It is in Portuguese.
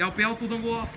Ja, op o tot een wolf.